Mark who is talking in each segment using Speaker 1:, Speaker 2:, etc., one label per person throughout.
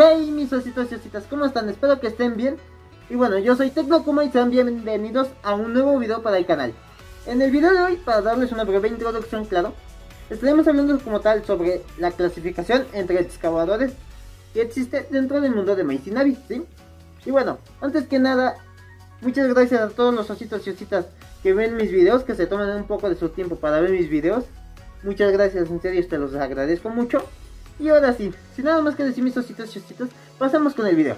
Speaker 1: Hey mis ositos y ositas, ¿cómo están? Espero que estén bien. Y bueno, yo soy Tecnokuma y sean bienvenidos a un nuevo video para el canal. En el video de hoy, para darles una breve introducción, claro, estaremos hablando como tal sobre la clasificación entre excavadores que existe dentro del mundo de Maze Navi, ¿sí? Y bueno, antes que nada, muchas gracias a todos los ositos y ositas que ven mis videos, que se toman un poco de su tiempo para ver mis videos. Muchas gracias, en serio, te los agradezco mucho. Y ahora sí, sin nada más que decir mis ositos y ositas, pasamos con el video.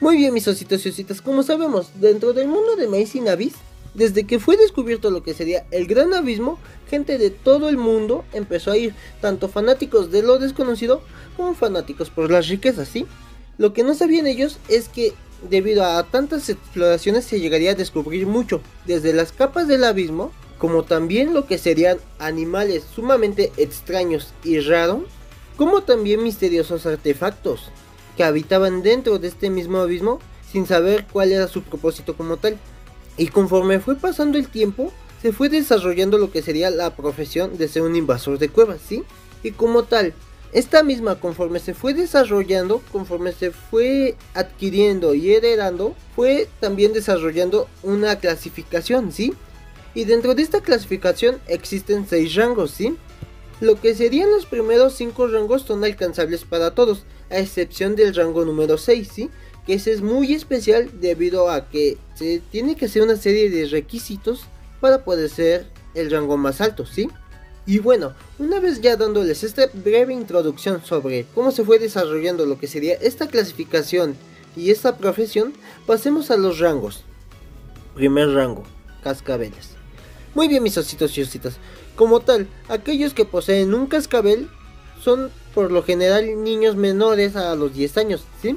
Speaker 2: Muy bien mis ositos y ositas, como sabemos, dentro del mundo de Maze Abyss, desde que fue descubierto lo que sería el gran abismo, gente de todo el mundo empezó a ir, tanto fanáticos de lo desconocido como fanáticos por las riquezas, ¿sí? Lo que no sabían ellos es que debido a tantas exploraciones se llegaría a descubrir mucho, desde las capas del abismo, como también lo que serían animales sumamente extraños y raros, como también misteriosos artefactos que habitaban dentro de este mismo abismo sin saber cuál era su propósito como tal. Y conforme fue pasando el tiempo, se fue desarrollando lo que sería la profesión de ser un invasor de cuevas, ¿sí? Y como tal, esta misma conforme se fue desarrollando, conforme se fue adquiriendo y heredando, fue también desarrollando una clasificación, ¿sí? Y dentro de esta clasificación existen seis rangos, ¿sí? Lo que serían los primeros 5 rangos son alcanzables para todos, a excepción del rango número 6, ¿sí? Que es muy especial debido a que se tiene que hacer una serie de requisitos para poder ser el rango más alto, ¿sí? Y bueno, una vez ya dándoles esta breve introducción sobre cómo se fue desarrollando lo que sería esta clasificación y esta profesión, pasemos a los rangos. Primer rango, cascabeles. Muy bien mis ositos y ositas, como tal, aquellos que poseen un cascabel son por lo general niños menores a los 10 años, ¿sí?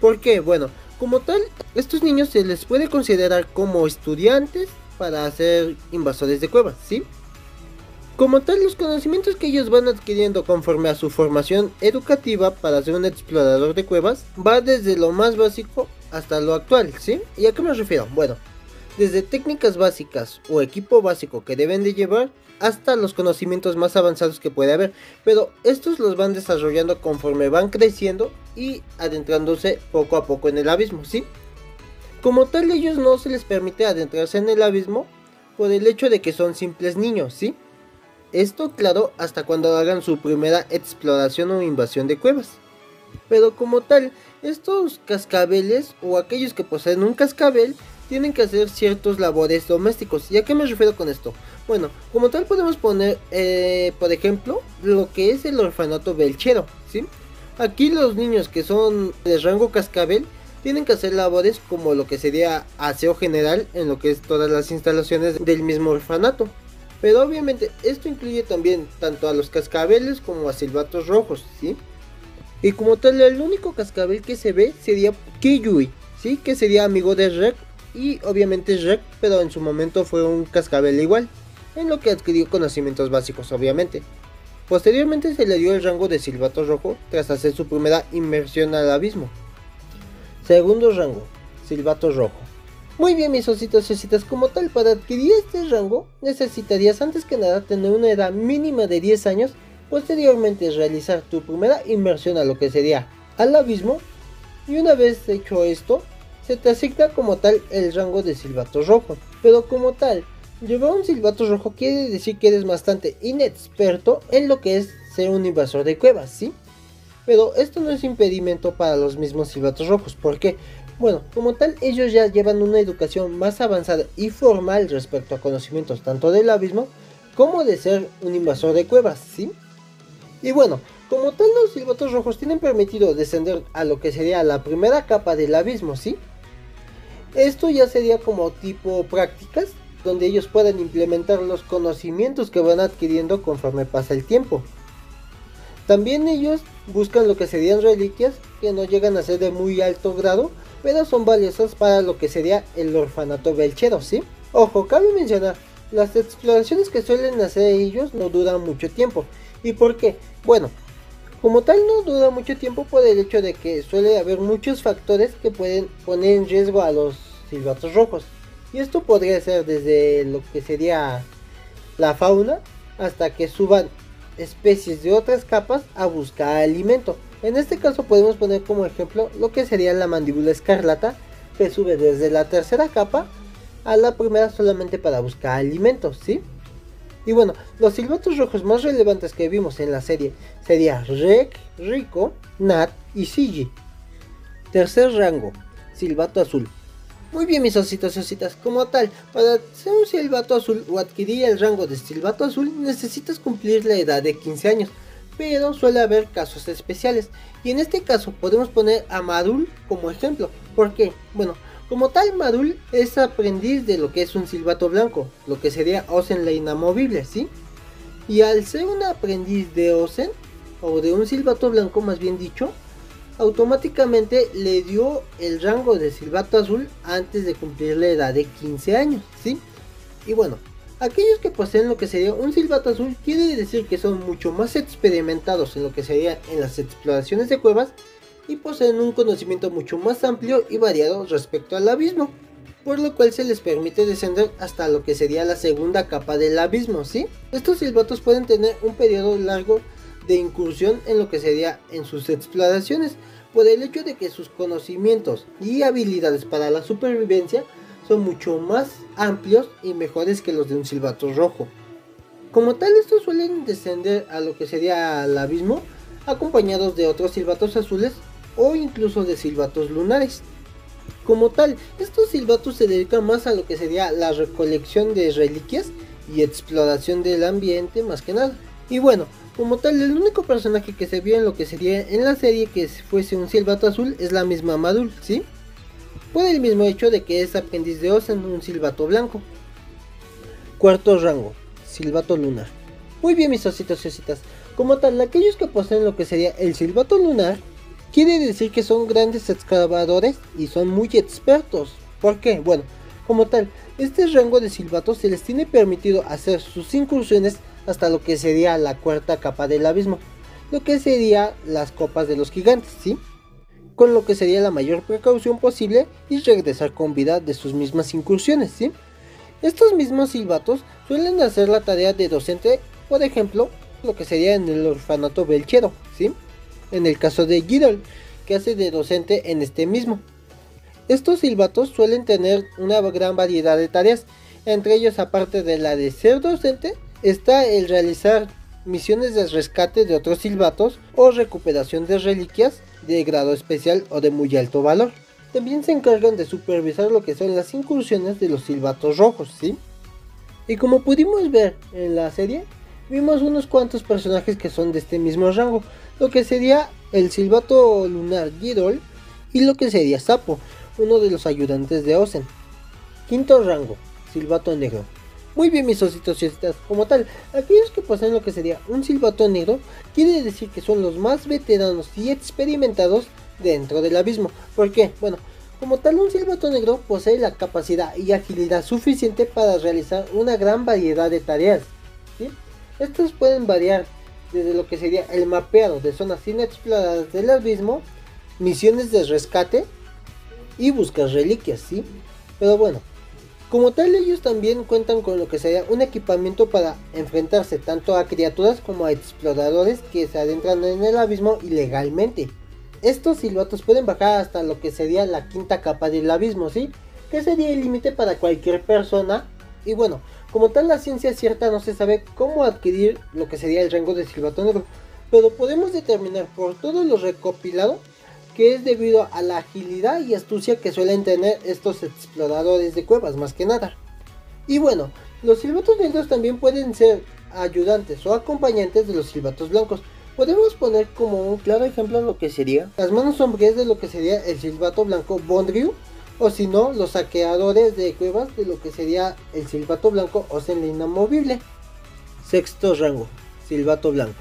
Speaker 2: ¿Por qué? Bueno, como tal, estos niños se les puede considerar como estudiantes para ser invasores de cuevas, ¿sí? Como tal, los conocimientos que ellos van adquiriendo conforme a su formación educativa para ser un explorador de cuevas va desde lo más básico hasta lo actual, ¿sí? ¿Y a qué me refiero? Bueno, desde técnicas básicas o equipo básico que deben de llevar hasta los conocimientos más avanzados que puede haber, pero estos los van desarrollando conforme van creciendo y adentrándose poco a poco en el abismo, ¿sí? Como tal ellos no se les permite adentrarse en el abismo por el hecho de que son simples niños, ¿sí? Esto claro hasta cuando hagan su primera exploración o invasión de cuevas. Pero como tal, estos cascabeles o aquellos que poseen un cascabel tienen que hacer ciertos labores domésticos. ¿Y a qué me refiero con esto? Bueno, como tal podemos poner, eh, por ejemplo, lo que es el orfanato belchero, ¿sí? Aquí los niños que son de rango cascabel tienen que hacer labores como lo que sería aseo general en lo que es todas las instalaciones del mismo orfanato. Pero obviamente esto incluye también tanto a los cascabeles como a silbatos rojos, ¿sí? Y como tal el único cascabel que se ve sería Kiyui, ¿sí? Que sería amigo de Rek y obviamente Shrek, pero en su momento fue un cascabel igual, en lo que adquirió conocimientos básicos obviamente. Posteriormente se le dio el rango de Silbato Rojo tras hacer su primera inmersión al abismo. Segundo rango, Silbato Rojo. Muy bien mis ositos y ositas, como tal para adquirir este rango necesitarías antes que nada tener una edad mínima de 10 años, posteriormente realizar tu primera inmersión a lo que sería al abismo y una vez hecho esto se te asigna como tal el rango de silbato rojo. Pero como tal, llevar un silbato rojo quiere decir que eres bastante inexperto en lo que es ser un invasor de cuevas, ¿sí? Pero esto no es impedimento para los mismos silbatos rojos, porque, bueno, como tal, ellos ya llevan una educación más avanzada y formal respecto a conocimientos tanto del abismo como de ser un invasor de cuevas, ¿sí? Y bueno, como tal, los silbatos rojos tienen permitido descender a lo que sería la primera capa del abismo, ¿sí? Esto ya sería como tipo prácticas, donde ellos pueden implementar los conocimientos que van adquiriendo conforme pasa el tiempo. También ellos buscan lo que serían reliquias que no llegan a ser de muy alto grado, pero son valiosas para lo que sería el orfanato belchero, ¿sí? Ojo, cabe mencionar, las exploraciones que suelen hacer ellos no duran mucho tiempo. ¿Y por qué? Bueno, como tal no dura mucho tiempo por el hecho de que suele haber muchos factores que pueden poner en riesgo a los silbatos rojos. Y esto podría ser desde lo que sería la fauna hasta que suban especies de otras capas a buscar alimento. En este caso podemos poner como ejemplo lo que sería la mandíbula escarlata, que sube desde la tercera capa a la primera solamente para buscar alimentos, ¿sí? Y bueno, los silbatos rojos más relevantes que vimos en la serie sería Rek, Rico, Nat y Sigi. Tercer rango, silbato azul. Muy bien mis ositos y ositas, como tal, para ser un silbato azul o adquirir el rango de silbato azul necesitas cumplir la edad de 15 años, pero suele haber casos especiales, y en este caso podemos poner a Madul como ejemplo, ¿por qué? Bueno, como tal, Madul es aprendiz de lo que es un silbato blanco, lo que sería Osen la inamovible, ¿sí? Y al ser un aprendiz de Osen, o de un silbato blanco más bien dicho, automáticamente le dio el rango de silbato azul antes de cumplir la edad de 15 años, ¿sí? Y bueno, aquellos que poseen lo que sería un silbato azul quiere decir que son mucho más experimentados en lo que sería en las exploraciones de cuevas y poseen un conocimiento mucho más amplio y variado respecto al abismo, por lo cual se les permite descender hasta lo que sería la segunda capa del abismo, ¿sí? Estos silbatos pueden tener un periodo largo de incursión en lo que sería en sus exploraciones, por el hecho de que sus conocimientos y habilidades para la supervivencia son mucho más amplios y mejores que los de un silbato rojo. Como tal, estos suelen descender a lo que sería el abismo, acompañados de otros silbatos azules o incluso de silbatos lunares. Como tal, estos silbatos se dedican más a lo que sería la recolección de reliquias y exploración del ambiente más que nada. Y bueno, como tal, el único personaje que se vio en lo que sería en la serie que fuese un silbato azul es la misma Madul, ¿sí? Por el mismo hecho de que es aprendiz de Osen, un silbato blanco. Cuarto rango, silbato lunar. Muy bien mis ositos y ositas, como tal, aquellos que poseen lo que sería el silbato lunar Quiere decir que son grandes excavadores y son muy expertos. ¿Por qué? Bueno, como tal, este rango de silbatos se les tiene permitido hacer sus incursiones hasta lo que sería la cuarta capa del abismo, lo que sería las copas de los gigantes, ¿sí? Con lo que sería la mayor precaución posible y regresar con vida de sus mismas incursiones, ¿sí? Estos mismos silbatos suelen hacer la tarea de docente, por ejemplo, lo que sería en el orfanato belchero, ¿sí? En el caso de Giddle, que hace de docente en este mismo. Estos silbatos suelen tener una gran variedad de tareas, entre ellos aparte de la de ser docente, está el realizar misiones de rescate de otros silbatos o recuperación de reliquias de grado especial o de muy alto valor. También se encargan de supervisar lo que son las incursiones de los silbatos rojos, ¿sí? Y como pudimos ver en la serie, vimos unos cuantos personajes que son de este mismo rango, lo que sería el silbato lunar Gidol y lo que sería Sapo, uno de los ayudantes de Osen. Quinto rango, silbato negro. Muy bien mis ositos y ositas, como tal, aquellos que poseen lo que sería un silbato negro, quiere decir que son los más veteranos y experimentados dentro del abismo. ¿Por qué? Bueno, como tal un silbato negro posee la capacidad y agilidad suficiente para realizar una gran variedad de tareas. Estos pueden variar desde lo que sería el mapeado de zonas inexploradas del abismo, misiones de rescate y buscar reliquias, ¿sí? Pero bueno, como tal ellos también cuentan con lo que sería un equipamiento para enfrentarse tanto a criaturas como a exploradores que se adentran en el abismo ilegalmente. Estos silbatos pueden bajar hasta lo que sería la quinta capa del abismo, ¿sí? Que sería el límite para cualquier persona. Y bueno, como tal la ciencia cierta no se sabe cómo adquirir lo que sería el rango de silbato negro, pero podemos determinar por todo lo recopilado que es debido a la agilidad y astucia que suelen tener estos exploradores de cuevas más que nada. Y bueno, los silbatos negros también pueden ser ayudantes o acompañantes de los silbatos blancos. Podemos poner como un claro ejemplo lo que sería las manos sombrías de lo que sería el silbato blanco Bondriu o si no, los saqueadores de cuevas de lo que sería el silbato blanco o la inamovible. Sexto rango, silbato blanco.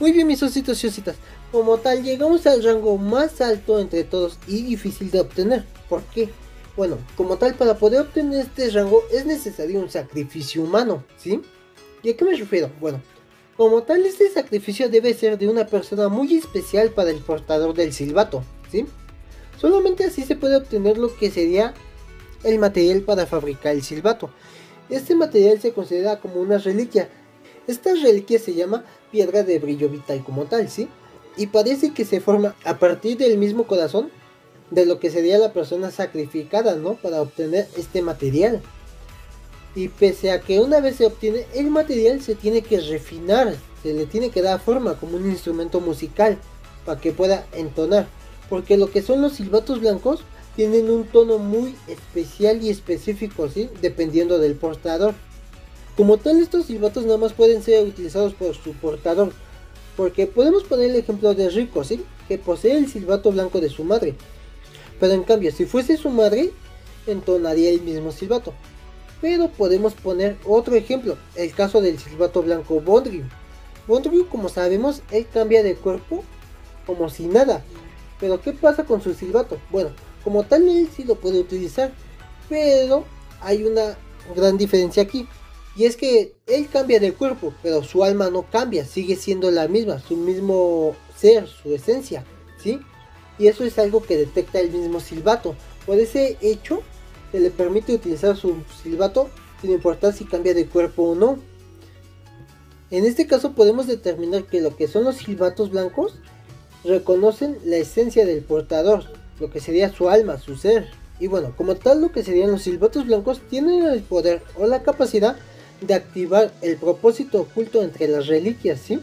Speaker 2: Muy bien mis ositos y ositas, como tal llegamos al rango más alto entre todos y difícil de obtener. ¿Por qué? Bueno, como tal para poder obtener este rango es necesario un sacrificio humano, ¿sí? ¿Y a qué me refiero? Bueno, como tal este sacrificio debe ser de una persona muy especial para el portador del silbato, ¿sí? Solamente así se puede obtener lo que sería el material para fabricar el silbato. Este material se considera como una reliquia. Esta reliquia se llama piedra de brillo vital como tal, ¿sí? y parece que se forma a partir del mismo corazón de lo que sería la persona sacrificada, ¿no? Para obtener este material. Y pese a que una vez se obtiene el material se tiene que refinar, se le tiene que dar forma como un instrumento musical para que pueda entonar. Porque lo que son los silbatos blancos tienen un tono muy especial y específico, ¿sí? Dependiendo del portador. Como tal, estos silbatos nada más pueden ser utilizados por su portador. Porque podemos poner el ejemplo de Rico, ¿sí? Que posee el silbato blanco de su madre. Pero en cambio, si fuese su madre, entonaría el mismo silbato. Pero podemos poner otro ejemplo, el caso del silbato blanco Bondriu. Bondriu, como sabemos, él cambia de cuerpo como si nada. Pero ¿qué pasa con su silbato? Bueno, como tal él sí lo puede utilizar, pero hay una gran diferencia aquí. Y es que él cambia de cuerpo, pero su alma no cambia, sigue siendo la misma, su mismo ser, su esencia, ¿sí? Y eso es algo que detecta el mismo silbato. Por ese hecho, se le permite utilizar su silbato sin importar si cambia de cuerpo o no. En este caso podemos determinar que lo que son los silbatos blancos reconocen la esencia del portador, lo que sería su alma, su ser. Y bueno, como tal lo que serían los silbatos blancos tienen el poder o la capacidad de activar el propósito oculto entre las reliquias, ¿sí?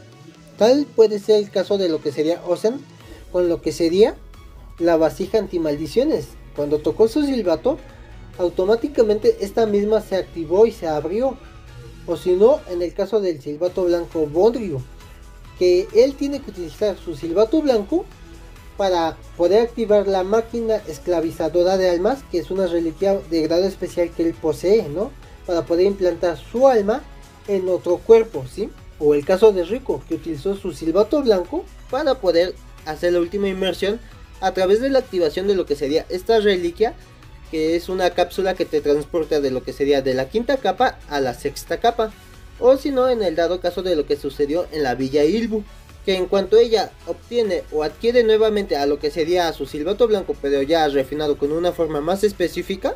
Speaker 2: Tal puede ser el caso de lo que sería Ocean con lo que sería la vasija antimaldiciones. Cuando tocó su silbato, automáticamente esta misma se activó y se abrió. O si no, en el caso del silbato blanco Bondrio, que él tiene que utilizar su silbato blanco para poder activar la máquina esclavizadora de almas, que es una reliquia de grado especial que él posee, ¿no? Para poder implantar su alma en otro cuerpo, ¿sí? O el caso de Rico, que utilizó su silbato blanco para poder hacer la última inmersión a través de la activación de lo que sería esta reliquia, que es una cápsula que te transporta de lo que sería de la quinta capa a la sexta capa. O si no, en el dado caso de lo que sucedió en la Villa Ilbu, que en cuanto ella obtiene o adquiere nuevamente a lo que sería su silbato blanco, pero ya refinado con una forma más específica,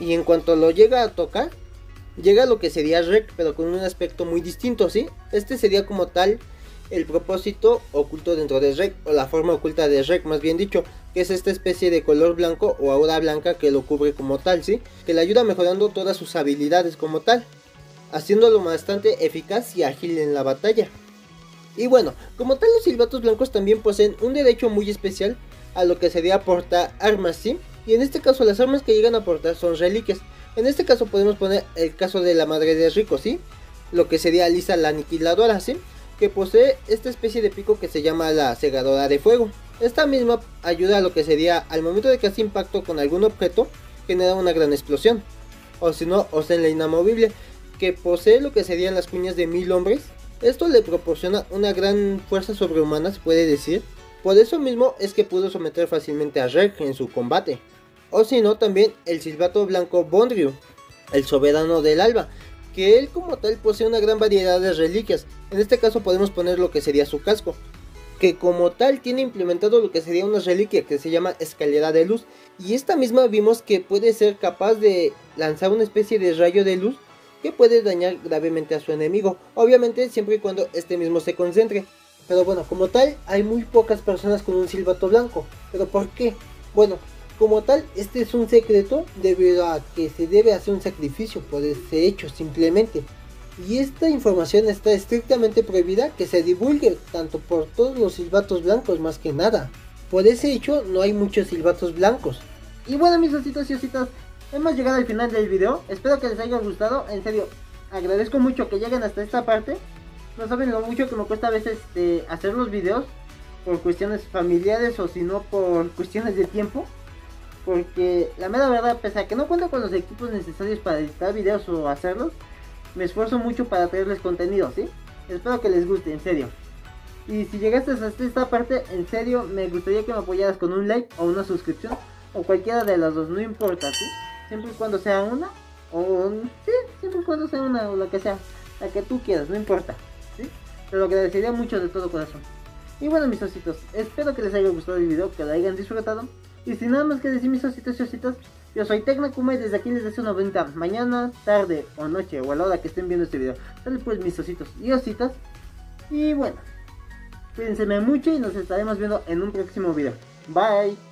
Speaker 2: y en cuanto lo llega a tocar, llega a lo que sería Rec, pero con un aspecto muy distinto, ¿sí? Este sería como tal el propósito oculto dentro de Rec, o la forma oculta de Rec, más bien dicho, que es esta especie de color blanco o aura blanca que lo cubre como tal, ¿sí? Que le ayuda mejorando todas sus habilidades como tal, haciéndolo bastante eficaz y ágil en la batalla. Y bueno, como tal los silbatos blancos también poseen un derecho muy especial a lo que sería aportar armas, ¿sí? Y en este caso las armas que llegan a aportar son reliquias. En este caso podemos poner el caso de la madre de Rico, ¿sí? Lo que sería Lisa la aniquiladora, ¿sí? que posee esta especie de pico que se llama la cegadora de fuego. Esta misma ayuda a lo que sería al momento de que hace impacto con algún objeto genera una gran explosión. O si no, o sea la inamovible que posee lo que serían las cuñas de mil hombres. Esto le proporciona una gran fuerza sobrehumana, se puede decir. Por eso mismo es que pudo someter fácilmente a Rek en su combate. O si no, también el silbato blanco Bondriu, el soberano del alba, que él como tal posee una gran variedad de reliquias. En este caso podemos poner lo que sería su casco, que como tal tiene implementado lo que sería una reliquia que se llama escalera de luz. Y esta misma vimos que puede ser capaz de lanzar una especie de rayo de luz que puede dañar gravemente a su enemigo. Obviamente siempre y cuando este mismo se concentre. Pero bueno, como tal, hay muy pocas personas con un silbato blanco. ¿Pero por qué? Bueno, como tal, este es un secreto debido a que se debe hacer un sacrificio por ese hecho simplemente. Y esta información está estrictamente prohibida que se divulgue tanto por todos los silbatos blancos más que nada. Por ese hecho no hay muchos silbatos blancos.
Speaker 1: Y bueno mis ositos y ositos, hemos llegado al final del video. Espero que les haya gustado. En serio, agradezco mucho que lleguen hasta esta parte. No saben lo mucho que me cuesta a veces este, hacer los videos por cuestiones familiares o si no por cuestiones de tiempo. Porque la mera verdad, pese a que no cuento con los equipos necesarios para editar videos o hacerlos, me esfuerzo mucho para traerles contenido, ¿sí? Espero que les guste, en serio. Y si llegaste hasta esta parte, en serio, me gustaría que me apoyaras con un like o una suscripción. O cualquiera de las dos, no importa, ¿sí? Siempre y cuando sea una. O sí, siempre y cuando sea una o la que sea. La que tú quieras, no importa. Te lo agradecería mucho de todo corazón. Y bueno, mis ositos, espero que les haya gustado el video, que lo hayan disfrutado. Y sin nada más que decir mis ositos y ositos, yo soy Tecnokuma y desde aquí les deseo una bonita mañana, tarde o noche o a la hora que estén viendo este video. Dale pues mis ositos y ositas. Y bueno, Cuídense mucho y nos estaremos viendo en un próximo video. Bye.